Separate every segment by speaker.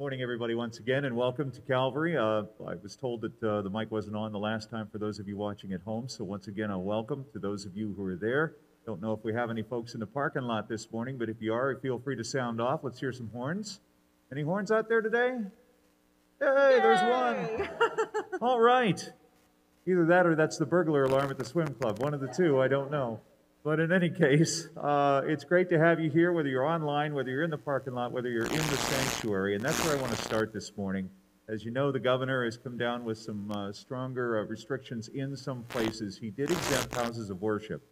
Speaker 1: Morning, everybody, once again, and welcome to Calvary. Uh, I was told that uh, the mic wasn't on the last time for those of you watching at home, so once again, a welcome to those of you who are there. Don't know if we have any folks in the parking lot this morning, but if you are, feel free to sound off. Let's hear some horns. Any horns out there today? Hey, there's one. All right. Either that or that's the burglar alarm at the swim club. One of the two, I don't know. But in any case, uh, it's great to have you here, whether you're online, whether you're in the parking lot, whether you're in the sanctuary. And that's where I want to start this morning. As you know, the governor has come down with some uh, stronger uh, restrictions in some places. He did exempt houses of worship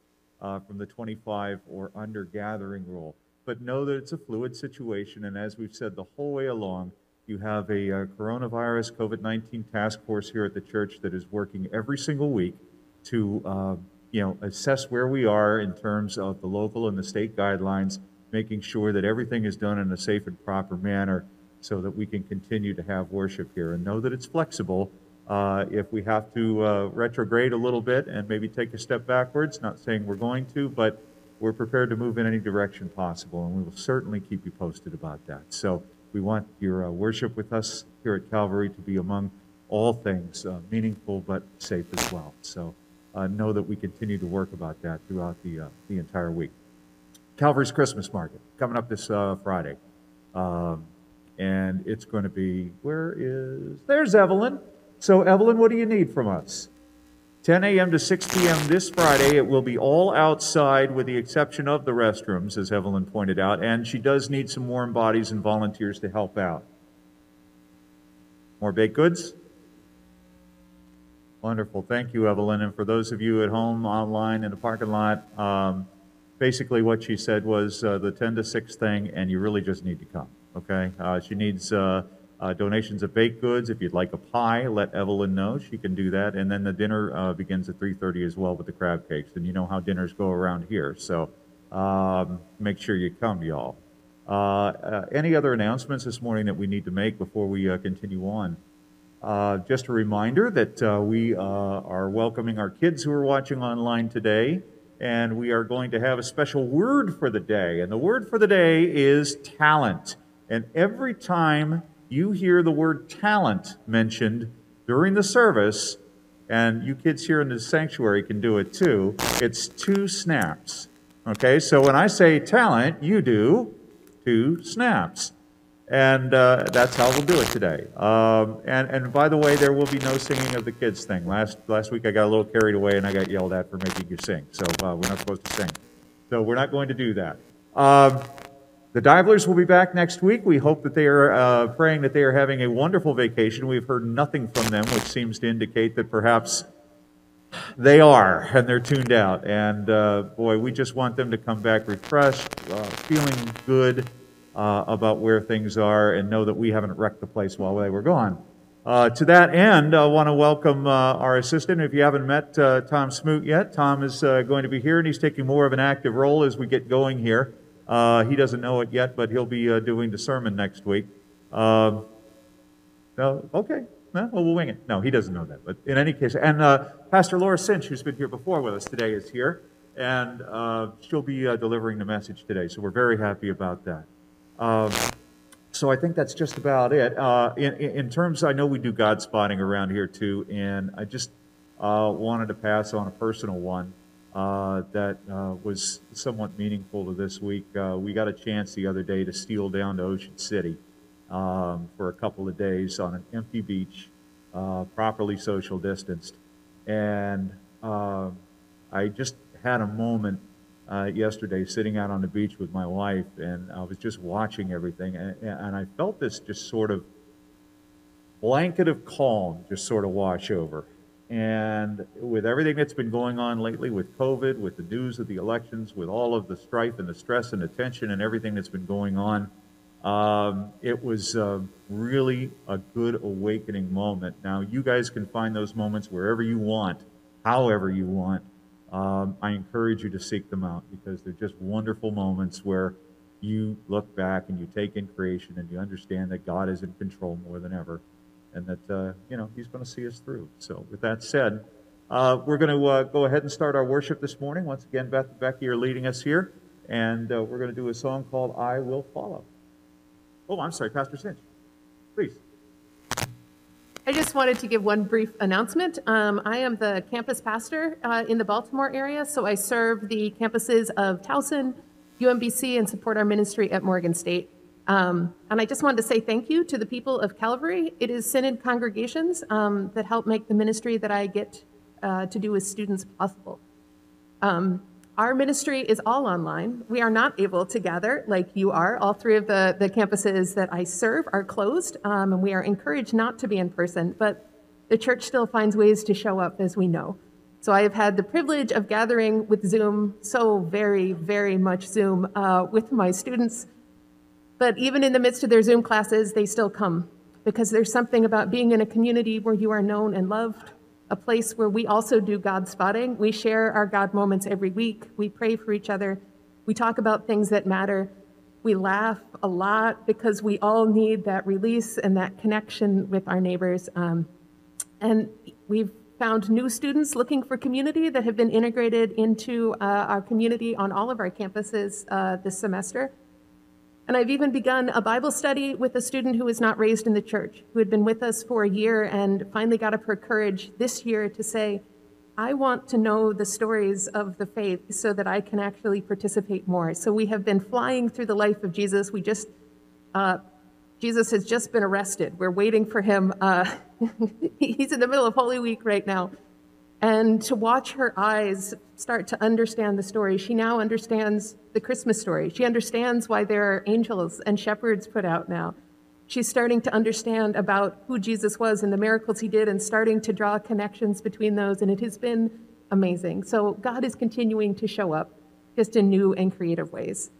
Speaker 1: uh, from the 25 or under gathering rule. But know that it's a fluid situation. And as we've said the whole way along, you have a uh, coronavirus COVID 19 task force here at the church that is working every single week to uh, you know, assess where we are in terms of the local and the state guidelines, making sure that everything is done in a safe and proper manner so that we can continue to have worship here. And know that it's flexible. Uh, if we have to uh, retrograde a little bit and maybe take a step backwards, not saying we're going to, but we're prepared to move in any direction possible, and we will certainly keep you posted about that. So we want your uh, worship with us here at Calvary to be among all things uh, meaningful but safe as well. So know that we continue to work about that throughout the, uh, the entire week. Calvary's Christmas Market coming up this uh, Friday. Um, and it's going to be, where is, there's Evelyn. So, Evelyn, what do you need from us? 10 a.m. to 6 p.m. this Friday. It will be all outside with the exception of the restrooms, as Evelyn pointed out, and she does need some warm bodies and volunteers to help out. More baked goods? Wonderful. Thank you, Evelyn. And for those of you at home, online, in the parking lot, um, basically what she said was uh, the 10 to 6 thing, and you really just need to come, okay? Uh, she needs uh, uh, donations of baked goods. If you'd like a pie, let Evelyn know. She can do that. And then the dinner uh, begins at 3.30 as well with the crab cakes. And you know how dinners go around here, so um, make sure you come, y'all. Uh, any other announcements this morning that we need to make before we continue on? Uh, just a reminder that uh, we uh, are welcoming our kids who are watching online today, and we are going to have a special word for the day. And the word for the day is talent. And every time you hear the word talent mentioned during the service, and you kids here in the sanctuary can do it too, it's two snaps. Okay, so when I say talent, you do two snaps. And uh, that's how we'll do it today. Um, and, and by the way, there will be no singing of the kids thing. Last, last week I got a little carried away and I got yelled at for making you sing. So uh, we're not supposed to sing. So we're not going to do that. Um, the Divers will be back next week. We hope that they are uh, praying that they are having a wonderful vacation. We've heard nothing from them, which seems to indicate that perhaps they are and they're tuned out. And uh, boy, we just want them to come back refreshed, uh, feeling good uh, about where things are, and know that we haven't wrecked the place while they were gone. Uh, to that end, I want to welcome uh, our assistant. If you haven't met uh, Tom Smoot yet, Tom is uh, going to be here, and he's taking more of an active role as we get going here. Uh, he doesn't know it yet, but he'll be uh, doing the sermon next week. Um, no, okay, well, we'll wing it. No, he doesn't know that. But in any case, and Pastor Laura Cinch, who's been here before with us today, is here, and she'll be delivering the message today. So we're very happy about that. Um, so I think that's just about it. Uh, in, in, terms, I know we do God spotting around here too, and I just uh, wanted to pass on a personal one uh, that was somewhat meaningful to this week. we got a chance the other day to steal down to Ocean City um, for a couple of days on an empty beach, uh, properly social distanced. And uh, I just had a moment uh, yesterday sitting out on the beach with my wife, and I was just watching everything, and, and I felt this just sort of blanket of calm just sort of wash over. And with everything that's been going on lately with COVID, with the news of the elections, with all of the strife and the stress and the tension and everything that's been going on, um, it was uh, really a good awakening moment. Now, you guys can find those moments wherever you want, however you want. Um, I encourage you to seek them out because they're just wonderful moments where you look back and you take in creation and you understand that God is in control more than ever and that, uh, you know, He's going to see us through. So, with that said, uh, we're going to uh, go ahead and start our worship this morning. Once again, Beth and Becky are leading us here, and uh, we're going to do a song called I Will Follow. Oh, I'm sorry, Pastor Cinch. Please.
Speaker 2: I just wanted to give one brief announcement. Um, I am the campus pastor uh, in the Baltimore area, so I serve the campuses of Towson, UMBC, and support our ministry at Morgan State. Um, and I just wanted to say thank you to the people of Calvary. It is Synod congregations um, that help make the ministry that I get uh, to do with students possible. Um, our ministry is all online. We are not able to gather like you are. All three of the, the campuses that I serve are closed, um, and we are encouraged not to be in person, but the church still finds ways to show up, as we know. So I have had the privilege of gathering with Zoom, so very, very much Zoom, uh, with my students. But even in the midst of their Zoom classes, they still come because there's something about being in a community where you are known and loved, a place where we also do God spotting. We share our God moments every week. We pray for each other. We talk about things that matter. We laugh a lot because we all need that release and that connection with our neighbors. Um, and we've found new students looking for community that have been integrated into uh, our community on all of our campuses uh, this semester. And I've even begun a Bible study with a student who was not raised in the church, who had been with us for a year and finally got up her courage this year to say, I want to know the stories of the faith so that I can actually participate more. So we have been flying through the life of Jesus. We just, uh, Jesus has just been arrested. We're waiting for him. Uh, he's in the middle of Holy Week right now. And to watch her eyes start to understand the story, she now understands the Christmas story. She understands why there are angels and shepherds put out now. She's starting to understand about who Jesus was and the miracles he did and starting to draw connections between those. And it has been amazing. So God is continuing to show up just in new and creative ways.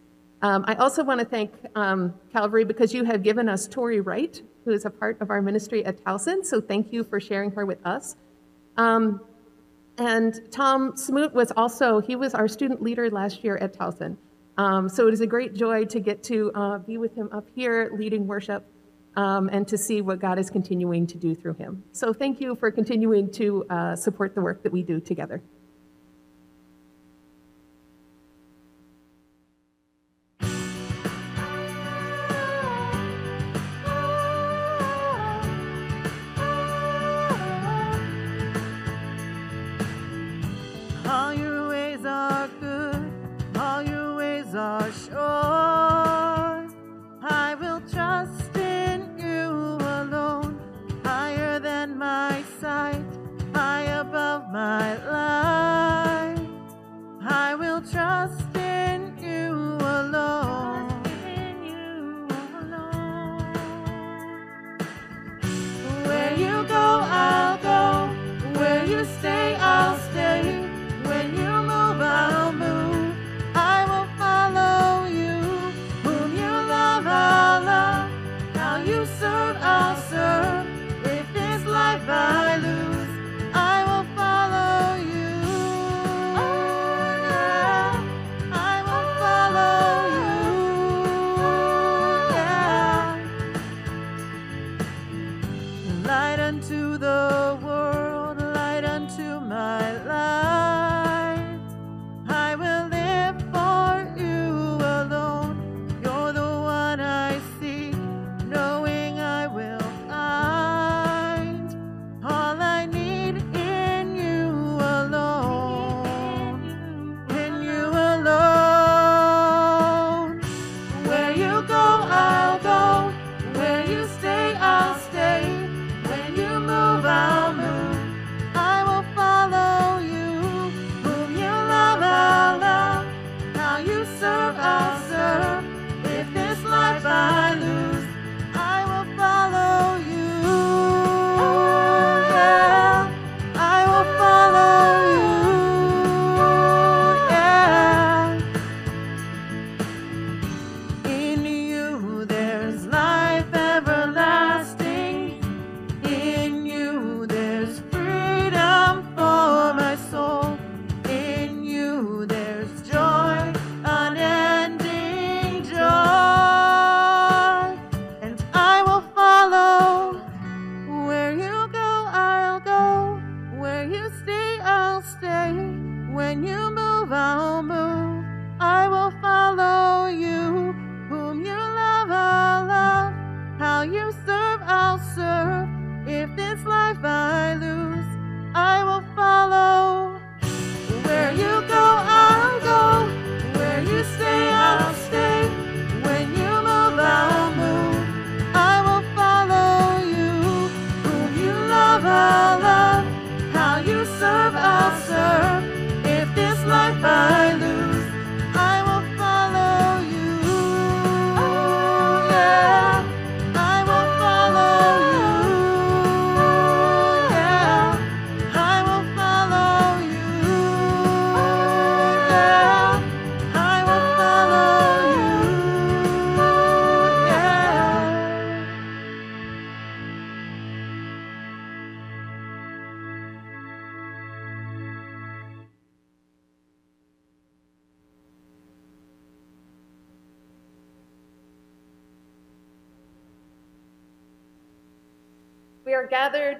Speaker 2: Um, I also want to thank um, Calvary because you have given us Tori Wright, who is a part of our ministry at Towson. So thank you for sharing her with us. Um, and Tom Smoot was also, he was our student leader last year at Towson. Um, so it is a great joy to get to uh, be with him up here leading worship um, and to see what God is continuing to do through him. So thank you for continuing to uh, support the work that we do together.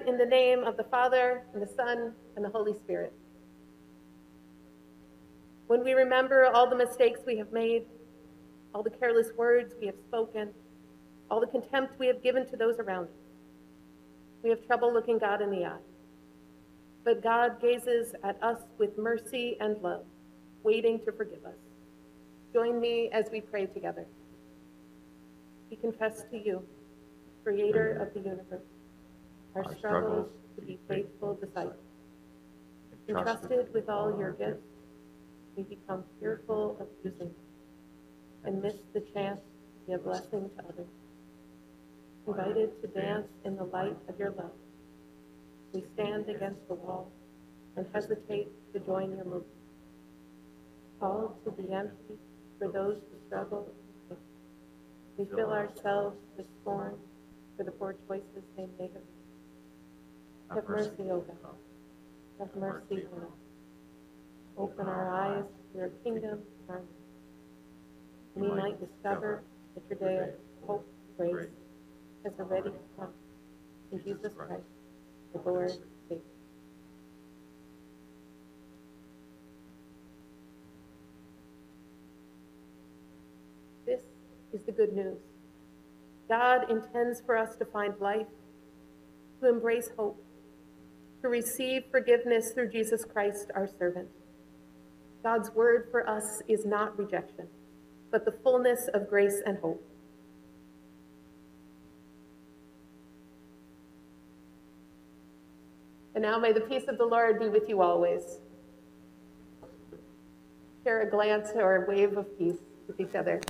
Speaker 2: In the name of the Father, and the Son, and the Holy Spirit. When we remember all the mistakes we have made, all the careless words we have spoken, all the contempt we have given to those around us, we have trouble looking God in the eye. But God gazes at us with mercy and love, waiting to forgive us. Join me as we pray together. We confess to you, Creator of the universe our struggles to be faithful disciples. Entrusted with all your gifts, we become fearful of using them and miss the chance to be a blessing to others. Invited to dance in the light of your love, we stand against the wall and hesitate to join your movement. Called to be empty for those who struggle, we fill ourselves with scorn for the poor choices they make of have mercy, O God. Have mercy on us. Open our eyes to your kingdom and we might discover that your day of hope and grace has already come in Jesus Christ, the Lord Savior. This is the good news. God intends for us to find life, to embrace hope, to receive forgiveness through Jesus Christ, our servant. God's word for us is not rejection, but the fullness of grace and hope. And now may the peace of the Lord be with you always. Share a glance or a wave of peace with each other.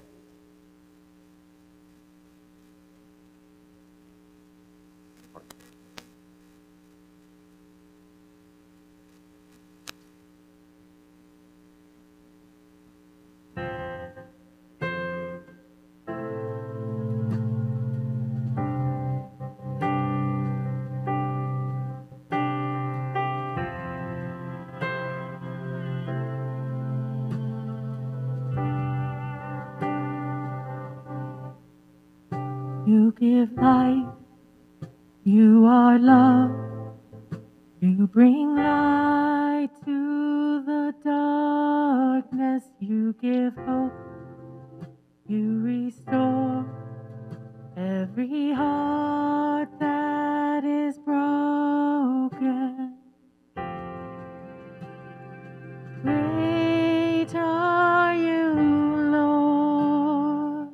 Speaker 3: You are love, you bring light to the darkness, you give hope. You restore every heart that is broken. Great are you, Lord.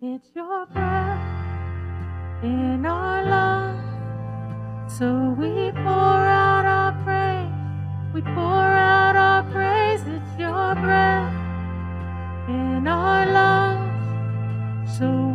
Speaker 3: It's your breath in our lungs, so we pour out our praise. We pour out our praise. It's your breath in our lungs, so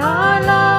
Speaker 3: our lungs.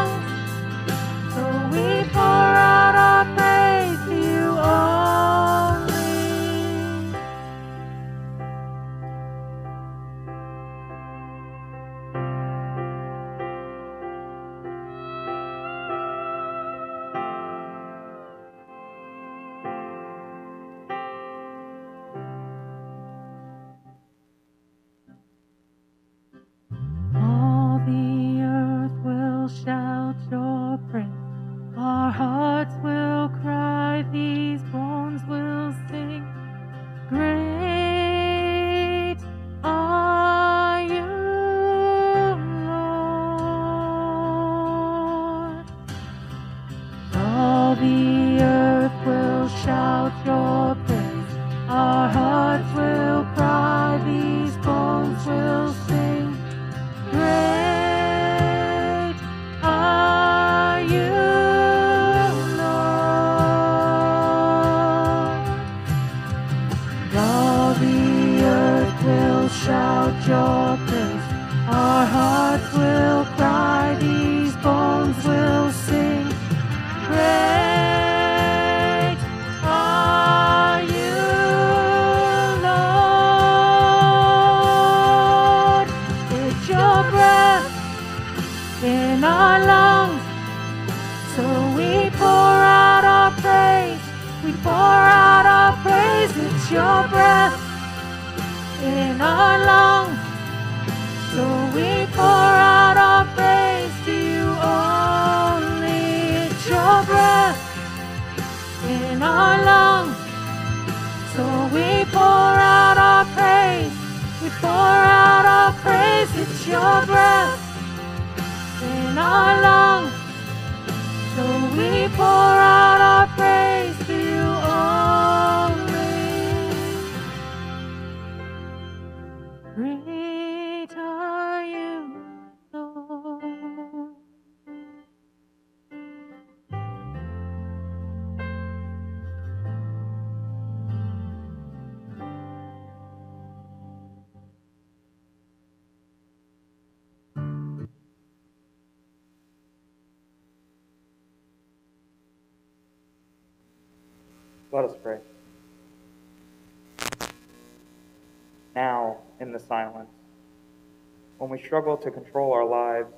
Speaker 4: When we struggle to control our lives,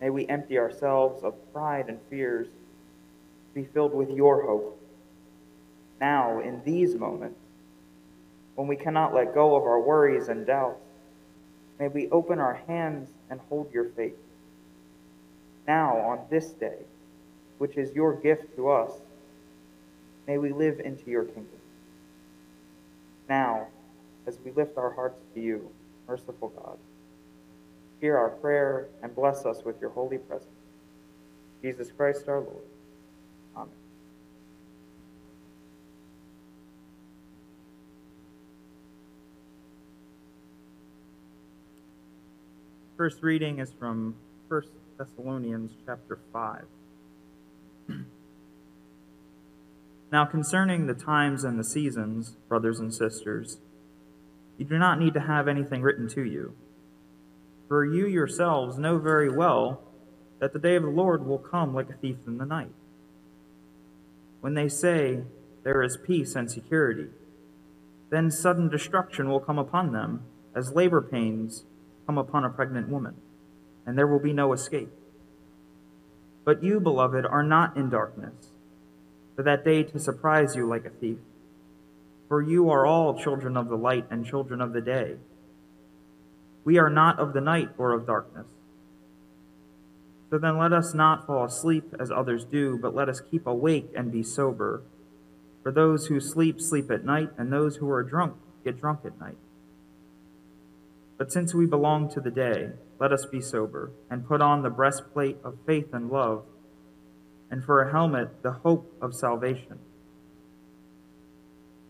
Speaker 4: may we empty ourselves of pride and fears, be filled with your hope. Now, in these moments, when we cannot let go of our worries and doubts, may we open our hands and hold your faith. Now, on this day, which is your gift to us, may we live into your kingdom. Now, as we lift our hearts to you, merciful God, hear our prayer and bless us with your holy presence. Jesus Christ our Lord. Amen. First reading is from 1 Thessalonians chapter 5. now, concerning the times and the seasons, brothers and sisters, you do not need to have anything written to you. For you yourselves know very well that the day of the Lord will come like a thief in the night. When they say, There is peace and security, then sudden destruction will come upon them, as labor pains come upon a pregnant woman, and there will be no escape. But you, beloved, are not in darkness, for that day to surprise you like a thief. For you are all children of the light and children of the day. We are not of the night or of darkness. So then let us not fall asleep as others do, but let us keep awake and be sober. For those who sleep, sleep at night, and those who are drunk, get drunk at night. But since we belong to the day, let us be sober, and put on the breastplate of faith and love, and for a helmet, the hope of salvation.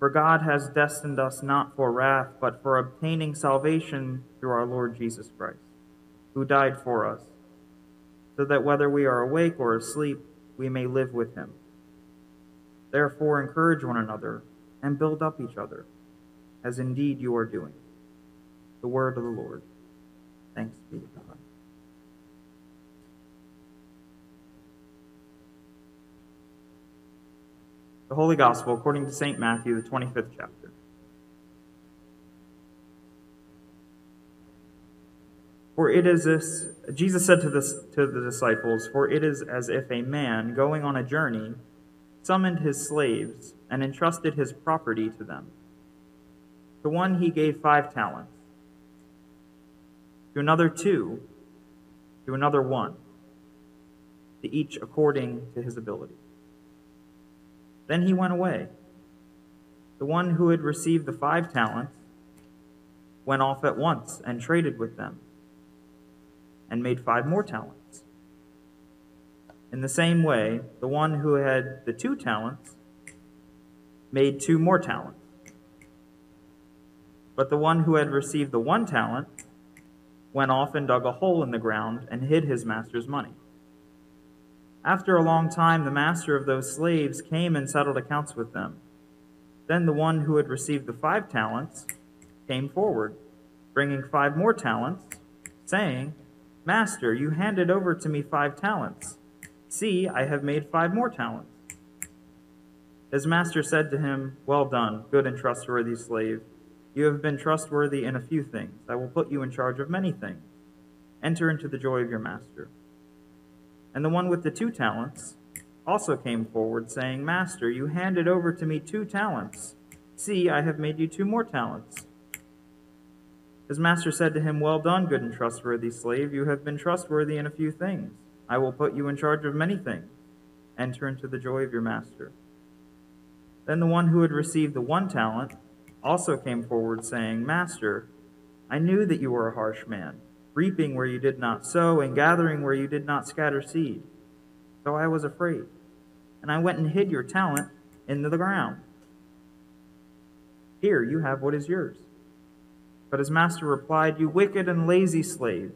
Speaker 4: For God has destined us not for wrath, but for obtaining salvation through our Lord Jesus Christ, who died for us, so that whether we are awake or asleep, we may live with him. Therefore, encourage one another and build up each other, as indeed you are doing. The word of the Lord. Thanks be to God. The Holy Gospel according to St. Matthew, the 25th chapter. For it is this, Jesus said to, this, to the disciples, For it is as if a man going on a journey summoned his slaves and entrusted his property to them. To one he gave five talents, to another two, to another one, to each according to his ability. Then he went away. The one who had received the five talents went off at once and traded with them and made five more talents. In the same way, the one who had the two talents made two more talents. But the one who had received the one talent went off and dug a hole in the ground and hid his master's money. After a long time, the master of those slaves came and settled accounts with them. Then the one who had received the five talents came forward, bringing five more talents, saying, Master, you handed over to me five talents. See, I have made five more talents. His master said to him, Well done, good and trustworthy slave. You have been trustworthy in a few things. I will put you in charge of many things. Enter into the joy of your master. And the one with the two talents also came forward, saying, Master, you handed over to me two talents. See, I have made you two more talents. His master said to him, Well done, good and trustworthy slave. You have been trustworthy in a few things. I will put you in charge of many things. Enter into the joy of your master. Then the one who had received the one talent also came forward, saying, Master, I knew that you were a harsh man reaping where you did not sow, and gathering where you did not scatter seed. So I was afraid, and I went and hid your talent into the ground. Here you have what is yours. But his master replied, You wicked and lazy slave,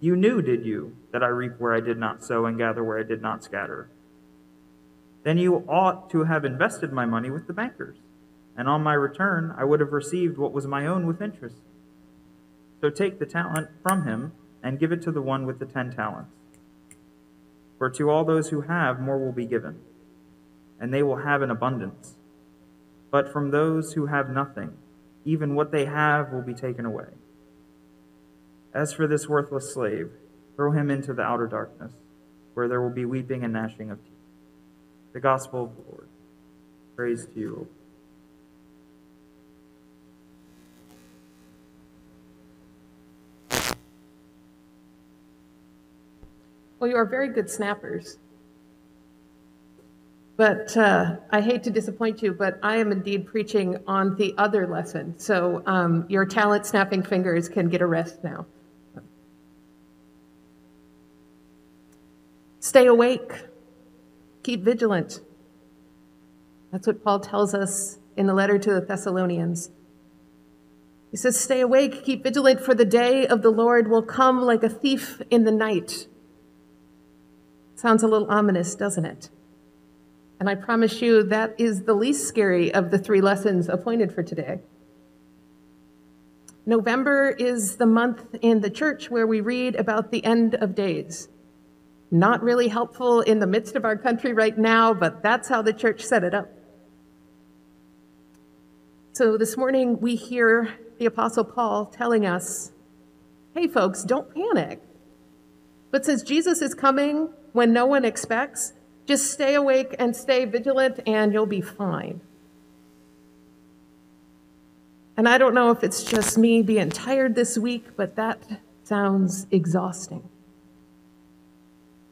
Speaker 4: you knew, did you, that I reap where I did not sow and gather where I did not scatter? Then you ought to have invested my money with the bankers, and on my return I would have received what was my own with interest. So take the talent from him and give it to the one with the ten talents. For to all those who have, more will be given, and they will have an abundance. But from those who have nothing, even what they have will be taken away. As for this worthless slave, throw him into the outer darkness, where there will be weeping and gnashing of teeth. The Gospel of the Lord. Praise to you,
Speaker 2: Well, you are very good snappers. But uh, I hate to disappoint you, but I am indeed preaching on the other lesson. So um, your talent snapping fingers can get a rest now. Stay awake. Keep vigilant. That's what Paul tells us in the letter to the Thessalonians. He says, Stay awake, keep vigilant, for the day of the Lord will come like a thief in the night. Sounds a little ominous, doesn't it? And I promise you that is the least scary of the three lessons appointed for today. November is the month in the church where we read about the end of days. Not really helpful in the midst of our country right now, but that's how the church set it up. So this morning we hear the Apostle Paul telling us, hey, folks, don't panic. But since Jesus is coming when no one expects, just stay awake and stay vigilant, and you'll be fine. And I don't know if it's just me being tired this week, but that sounds exhausting.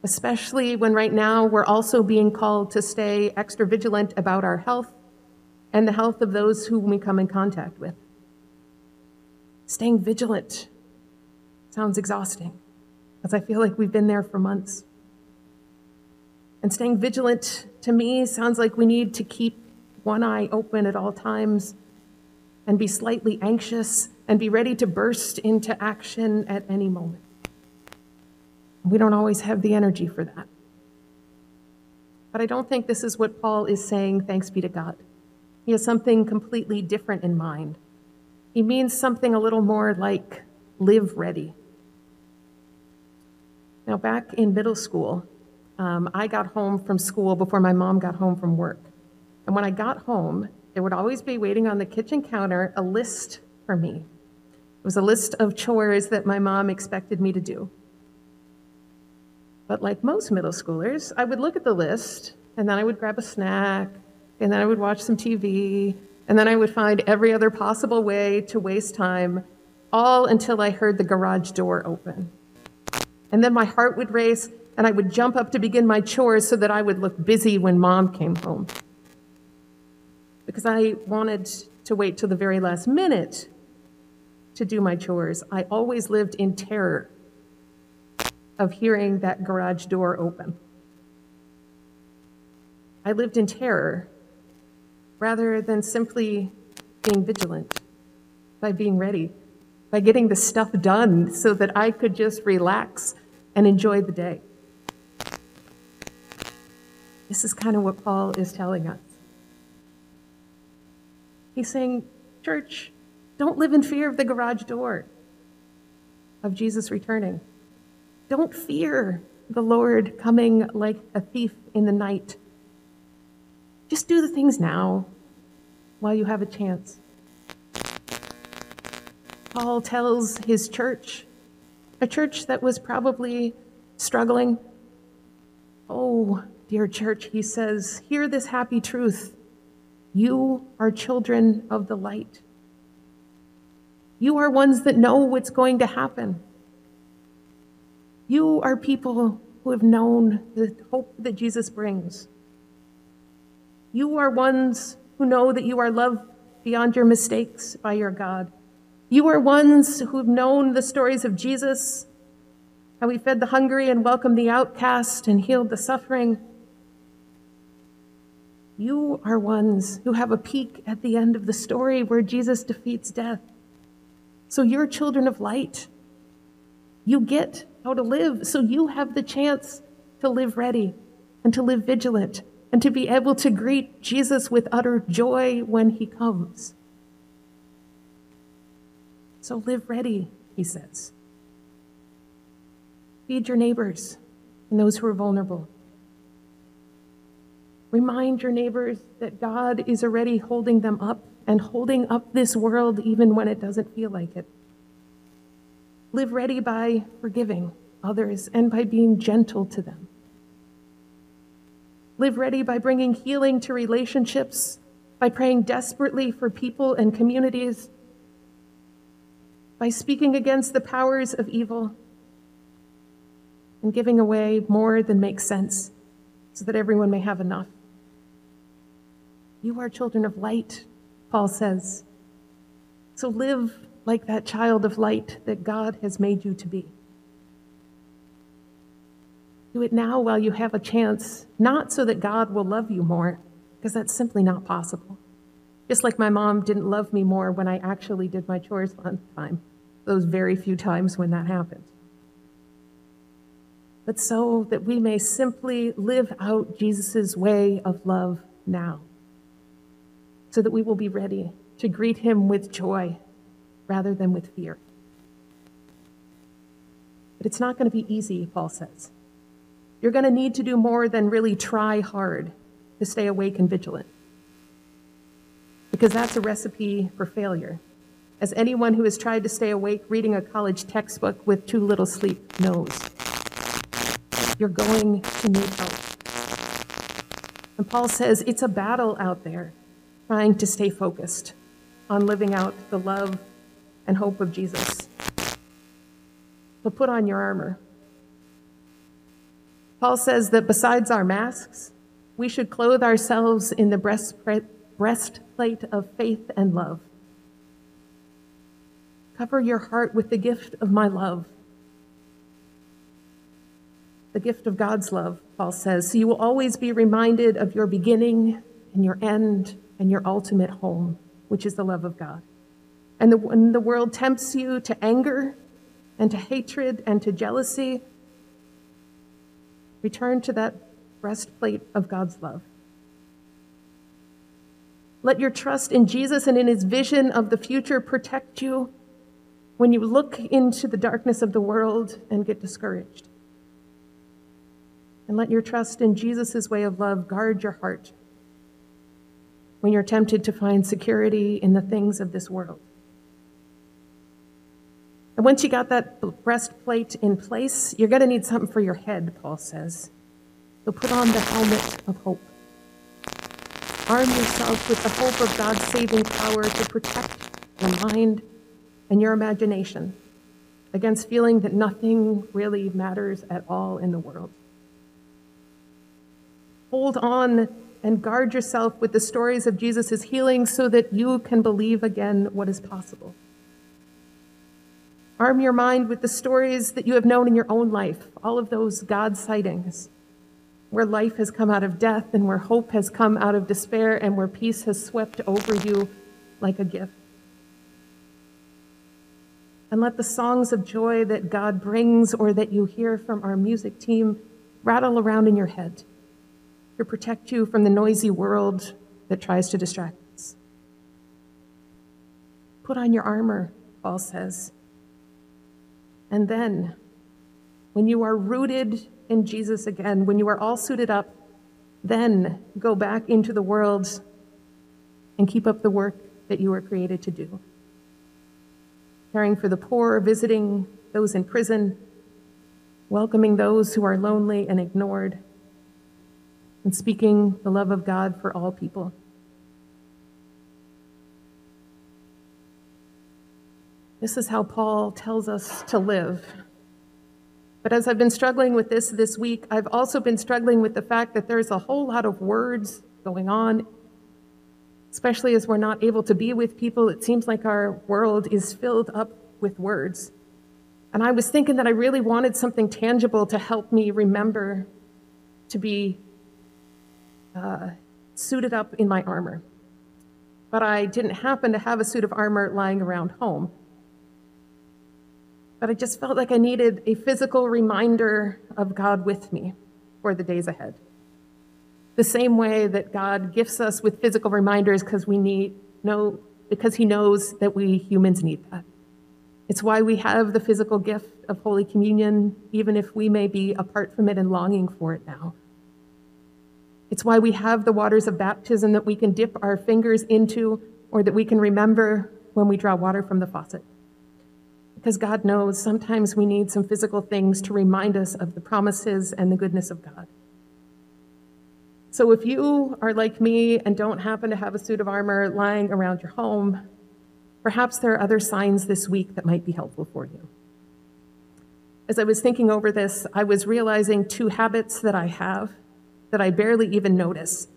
Speaker 2: Especially when right now we're also being called to stay extra vigilant about our health and the health of those whom we come in contact with. Staying vigilant sounds exhausting, as I feel like we've been there for months. And staying vigilant to me sounds like we need to keep one eye open at all times and be slightly anxious and be ready to burst into action at any moment. We don't always have the energy for that. But I don't think this is what Paul is saying, thanks be to God. He has something completely different in mind. He means something a little more like live ready. Now, back in middle school, um, I got home from school before my mom got home from work. And when I got home, there would always be waiting on the kitchen counter a list for me. It was a list of chores that my mom expected me to do. But like most middle schoolers, I would look at the list and then I would grab a snack and then I would watch some TV and then I would find every other possible way to waste time, all until I heard the garage door open. And then my heart would race and I would jump up to begin my chores so that I would look busy when mom came home. Because I wanted to wait till the very last minute to do my chores. I always lived in terror of hearing that garage door open. I lived in terror rather than simply being vigilant by being ready, by getting the stuff done so that I could just relax and enjoy the day. This is kind of what Paul is telling us. He's saying, Church, don't live in fear of the garage door of Jesus returning. Don't fear the Lord coming like a thief in the night. Just do the things now while you have a chance. Paul tells his church, a church that was probably struggling, Oh, dear church, he says, hear this happy truth. You are children of the light. You are ones that know what's going to happen. You are people who have known the hope that Jesus brings. You are ones who know that you are loved beyond your mistakes by your God. You are ones who have known the stories of Jesus, how he fed the hungry and welcomed the outcast and healed the suffering. You are ones who have a peek at the end of the story where Jesus defeats death. So you're children of light. You get how to live, so you have the chance to live ready and to live vigilant and to be able to greet Jesus with utter joy when he comes. So live ready, he says. Feed your neighbors and those who are vulnerable. Remind your neighbors that God is already holding them up and holding up this world even when it doesn't feel like it. Live ready by forgiving others and by being gentle to them. Live ready by bringing healing to relationships, by praying desperately for people and communities, by speaking against the powers of evil, and giving away more than makes sense so that everyone may have enough. You are children of light, Paul says. So live like that child of light that God has made you to be. Do it now while you have a chance, not so that God will love you more, because that's simply not possible. Just like my mom didn't love me more when I actually did my chores on time, those very few times when that happened. But so that we may simply live out Jesus' way of love now, so that we will be ready to greet him with joy rather than with fear. But it's not going to be easy, Paul says. You're going to need to do more than really try hard to stay awake and vigilant. Because that's a recipe for failure. As anyone who has tried to stay awake reading a college textbook with too little sleep knows. You're going to need help. And Paul says it's a battle out there trying to stay focused on living out the love and hope of Jesus. But put on your armor. Paul says that besides our masks, we should clothe ourselves in the breastplate of faith and love. Cover your heart with the gift of my love. The gift of God's love, Paul says, so you will always be reminded of your beginning and your end and your ultimate home, which is the love of God. And the, when the world tempts you to anger and to hatred and to jealousy, return to that breastplate of God's love. Let your trust in Jesus and in his vision of the future protect you when you look into the darkness of the world and get discouraged. And let your trust in Jesus' way of love guard your heart when you're tempted to find security in the things of this world. And once you got that breastplate in place, you're going to need something for your head, Paul says. So put on the helmet of hope. Arm yourself with the hope of God's saving power to protect your mind and your imagination against feeling that nothing really matters at all in the world. Hold on and guard yourself with the stories of Jesus' healing so that you can believe again what is possible. Arm your mind with the stories that you have known in your own life, all of those God sightings, where life has come out of death and where hope has come out of despair and where peace has swept over you like a gift. And let the songs of joy that God brings or that you hear from our music team rattle around in your head to protect you from the noisy world that tries to distract us. Put on your armor, Paul says and then, when you are rooted in Jesus again, when you are all suited up, then go back into the world and keep up the work that you were created to do. Caring for the poor, visiting those in prison, welcoming those who are lonely and ignored, and speaking the love of God for all people. This is how Paul tells us to live. But as I've been struggling with this this week, I've also been struggling with the fact that there's a whole lot of words going on, especially as we're not able to be with people. It seems like our world is filled up with words. And I was thinking that I really wanted something tangible to help me remember to be uh, suited up in my armor. But I didn't happen to have a suit of armor lying around home but I just felt like I needed a physical reminder of God with me for the days ahead. The same way that God gifts us with physical reminders because we need know because he knows that we humans need that. It's why we have the physical gift of Holy Communion, even if we may be apart from it and longing for it now. It's why we have the waters of baptism that we can dip our fingers into or that we can remember when we draw water from the faucet because God knows sometimes we need some physical things to remind us of the promises and the goodness of God. So if you are like me and don't happen to have a suit of armor lying around your home, perhaps there are other signs this week that might be helpful for you. As I was thinking over this, I was realizing two habits that I have that I barely even notice.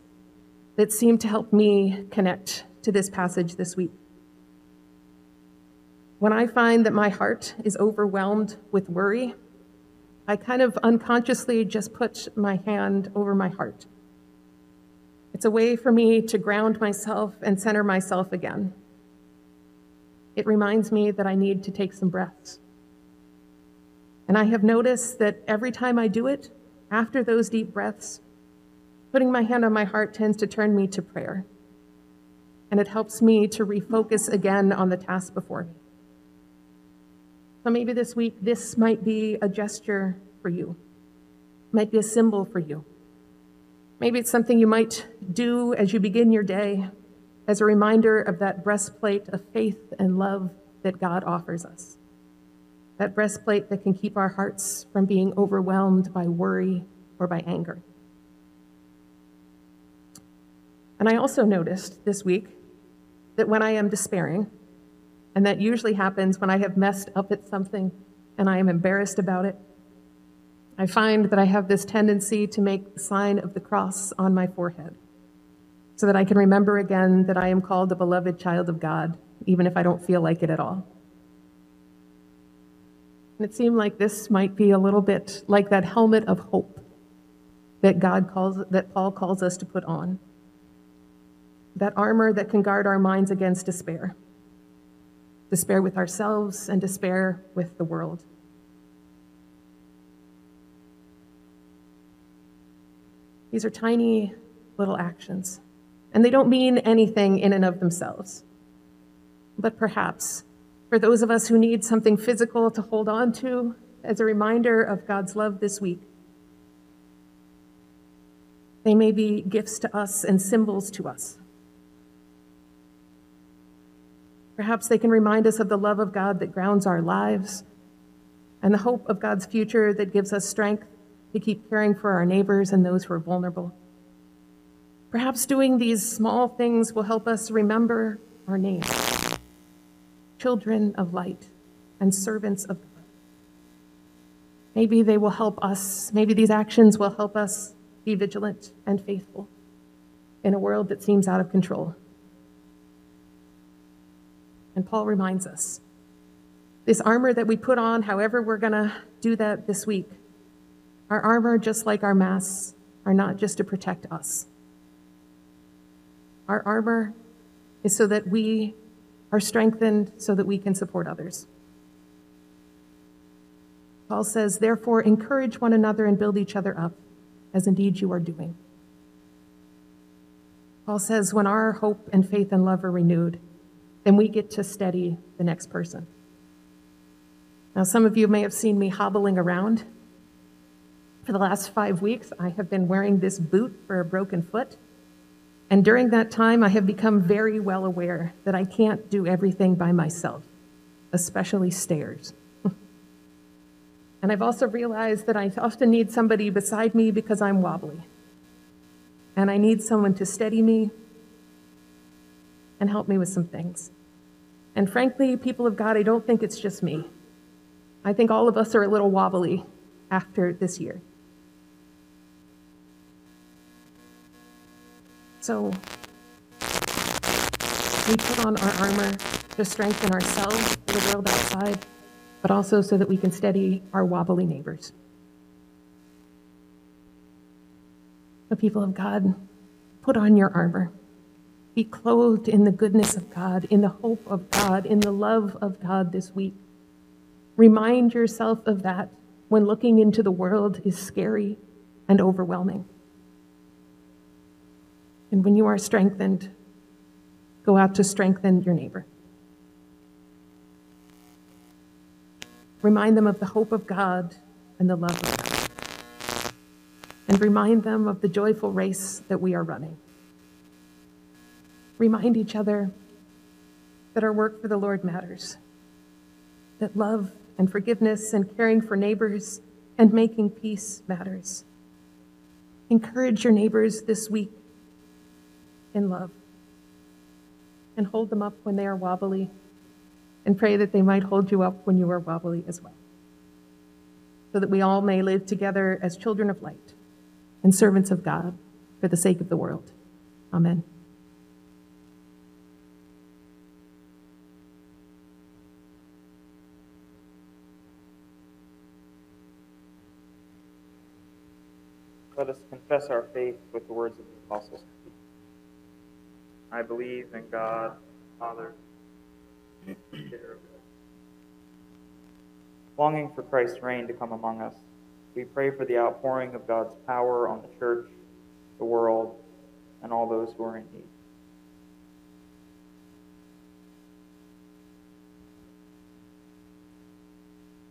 Speaker 2: that seem to help me connect to this passage this week. When I find that my heart is overwhelmed with worry, I kind of unconsciously just put my hand over my heart. It's a way for me to ground myself and center myself again. It reminds me that I need to take some breaths. And I have noticed that every time I do it, after those deep breaths, putting my hand on my heart tends to turn me to prayer. And it helps me to refocus again on the task before me. So maybe this week, this might be a gesture for you, might be a symbol for you. Maybe it's something you might do as you begin your day as a reminder of that breastplate of faith and love that God offers us. That breastplate that can keep our hearts from being overwhelmed by worry or by anger. And I also noticed this week that when I am despairing, and that usually happens when I have messed up at something and I am embarrassed about it. I find that I have this tendency to make the sign of the cross on my forehead so that I can remember again that I am called a beloved child of God, even if I don't feel like it at all. And it seemed like this might be a little bit like that helmet of hope that God calls that Paul calls us to put on. That armor that can guard our minds against despair despair with ourselves, and despair with the world. These are tiny little actions, and they don't mean anything in and of themselves. But perhaps for those of us who need something physical to hold on to as a reminder of God's love this week, they may be gifts to us and symbols to us. Perhaps they can remind us of the love of God that grounds our lives and the hope of God's future that gives us strength to keep caring for our neighbors and those who are vulnerable. Perhaps doing these small things will help us remember our names children of light and servants of God. Maybe they will help us, maybe these actions will help us be vigilant and faithful in a world that seems out of control. And Paul reminds us this armor that we put on, however, we're going to do that this week, our armor, just like our masks, are not just to protect us. Our armor is so that we are strengthened so that we can support others. Paul says, therefore, encourage one another and build each other up, as indeed you are doing. Paul says, when our hope and faith and love are renewed, then we get to steady the next person. Now, some of you may have seen me hobbling around. For the last five weeks, I have been wearing this boot for a broken foot. And during that time, I have become very well aware that I can't do everything by myself, especially stairs. and I've also realized that I often need somebody beside me because I'm wobbly. And I need someone to steady me and help me with some things. And frankly, people of God, I don't think it's just me. I think all of us are a little wobbly after this year. So we put on our armor to strengthen ourselves for the world outside, but also so that we can steady our wobbly neighbors. The people of God, put on your armor. Be clothed in the goodness of God, in the hope of God, in the love of God this week. Remind yourself of that when looking into the world is scary and overwhelming. And when you are strengthened, go out to strengthen your neighbor. Remind them of the hope of God and the love of God. And remind them of the joyful race that we are running remind each other that our work for the Lord matters, that love and forgiveness and caring for neighbors and making peace matters. Encourage your neighbors this week in love and hold them up when they are wobbly and pray that they might hold you up when you are wobbly as well, so that we all may live together as children of light and servants of God for the sake of the world. Amen.
Speaker 4: Let us confess our faith with the words of the Apostles'. I believe in God, Father, creator. Longing for Christ's reign to come among us, we pray for the outpouring of God's power on the church, the world, and all those who are in need.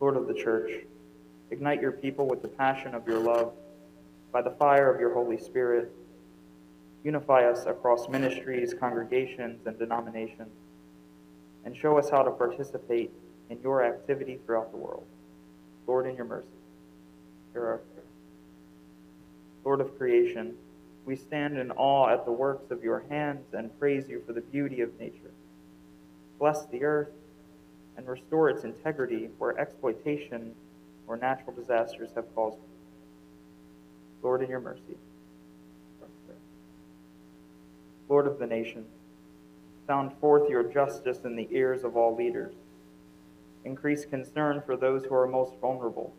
Speaker 4: Lord of the church, ignite your people with the passion of your love by the fire of your Holy Spirit. Unify us across ministries, congregations, and denominations, and show us how to participate in your activity throughout the world. Lord, in your mercy, hear our prayer. Lord of creation, we stand in awe at the works of your hands and praise you for the beauty of nature. Bless the earth and restore its integrity where exploitation or natural disasters have caused. Lord, in your mercy. Lord of the nations, sound forth your justice in the ears of all leaders. Increase concern for those who are most vulnerable,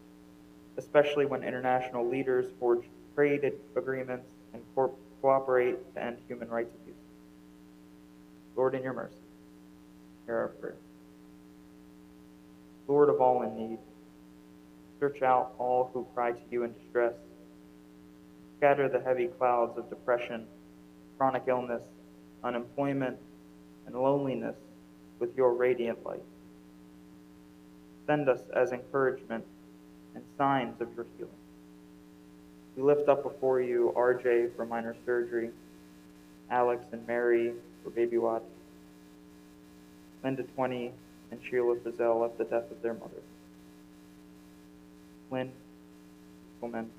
Speaker 4: especially when international leaders forge trade agreements and co- cooperate to end human rights abuses. Lord, in your mercy, hear our prayer. Lord of all in need, search out all who cry to you in distress. Scatter the heavy clouds of depression, chronic illness, unemployment, and loneliness with your radiant light. Send us as encouragement and signs of your healing. We lift up before you RJ for minor surgery, Alex and Mary for baby watch, Linda 20 and Sheila Frizzell at the death of their mother. Lynn, woman,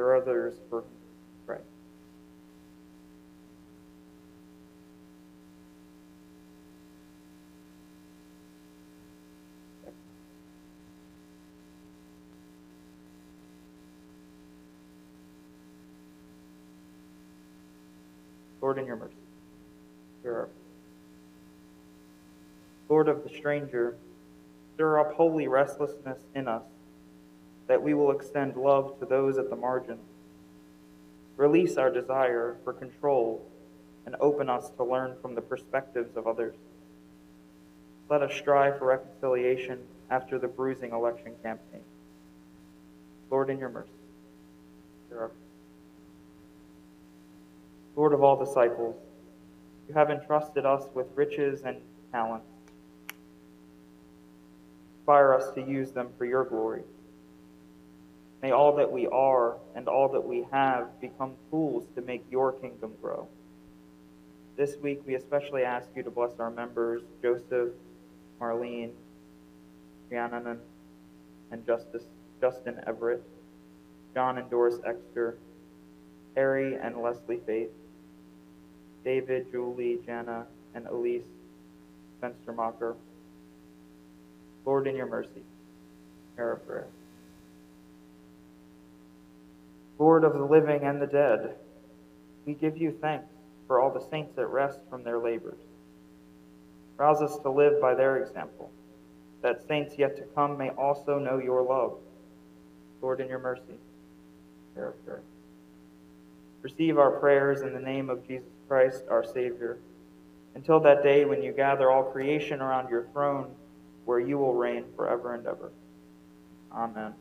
Speaker 4: there are others for pray. Lord, in your mercy, hear our Lord of the stranger, stir up holy restlessness in us, that we will extend love to those at the margins. Release our desire for control and open us to learn from the perspectives of others. Let us strive for reconciliation after the bruising election campaign. Lord, in your mercy, Lord of all disciples, you have entrusted us with riches and talents. Inspire us to use them for your glory. May all that we are and all that we have become tools to make your kingdom grow. This week, we especially ask you to bless our members, Joseph, Marlene, Rhiannon, and Justice, Justin Everett, John and Doris Exter, Harry and Leslie Faith, David, Julie, Jana, and Elise Fenstermacher. Lord, in your mercy, hear our prayer. Lord of the living and the dead, we give you thanks for all the saints at rest from their labors. Rouse us to live by their example, that saints yet to come may also know your love. Lord, in your mercy, hear our prayer. Receive our prayers in the name of Jesus Christ, our Savior, until that day when you gather all creation around your throne, where you will reign forever and ever. Amen.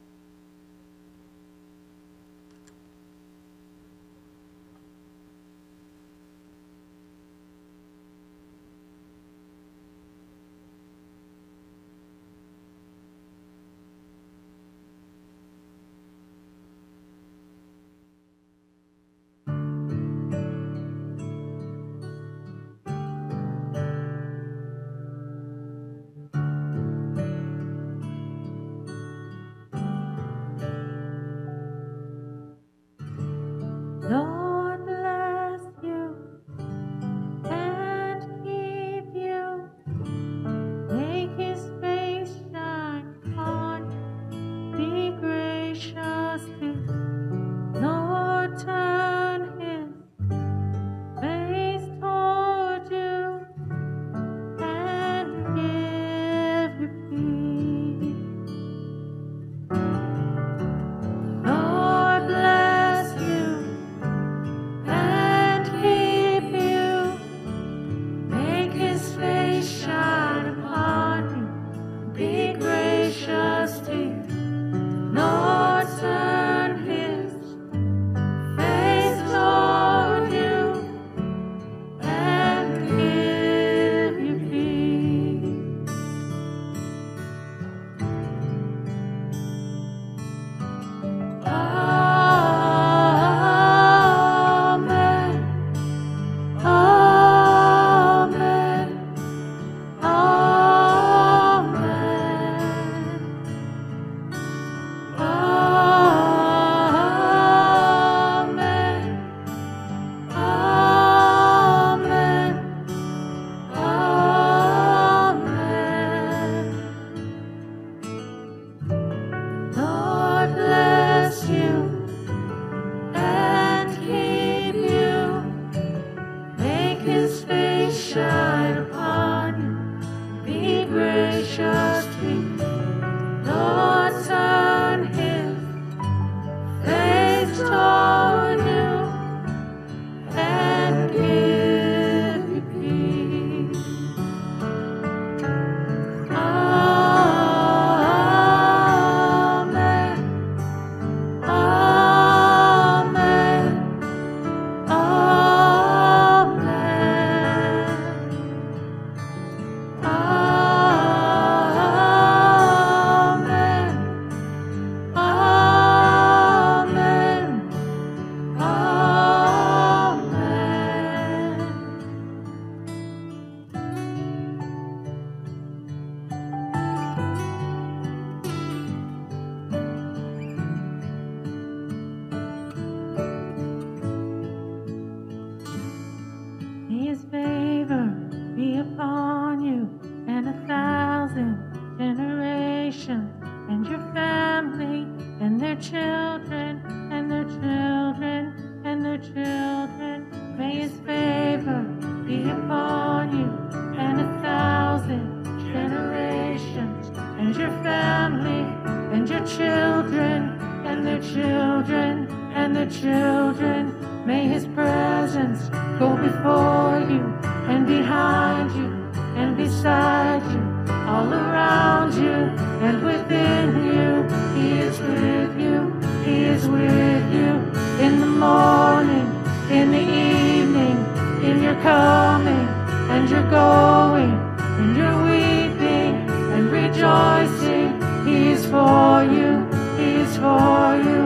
Speaker 3: Coming and your going, in your weeping and rejoicing. He is for you, He is for you,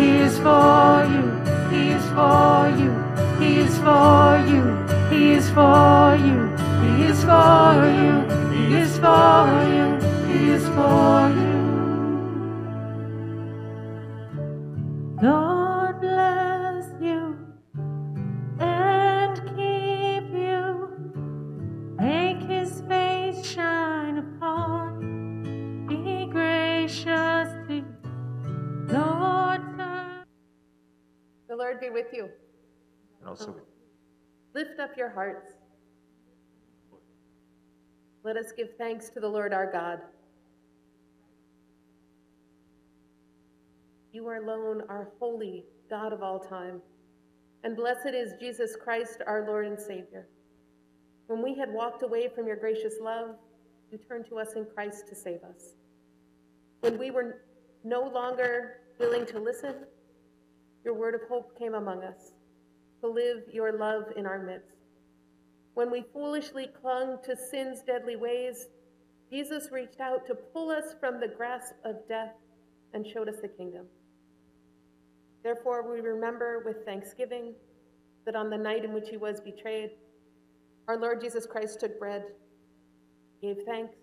Speaker 3: He is for you, He is for you, He is for you, He is for you, He is for you, He is for you, He is for you.
Speaker 2: With you.
Speaker 1: And also, oh.
Speaker 2: Lift up your hearts. Let us give thanks to the Lord our God. You are alone, our holy God of all time. And blessed is Jesus Christ, our Lord and Savior. When we had walked away from your gracious love, you turned to us in Christ to save us. When we were no longer willing to listen, your word of hope came among us to live your love in our midst. When we foolishly clung to sin's deadly ways, Jesus reached out to pull us from the grasp of death and showed us the kingdom. Therefore, we remember with thanksgiving that on the night in which he was betrayed, our Lord Jesus Christ took bread, gave thanks,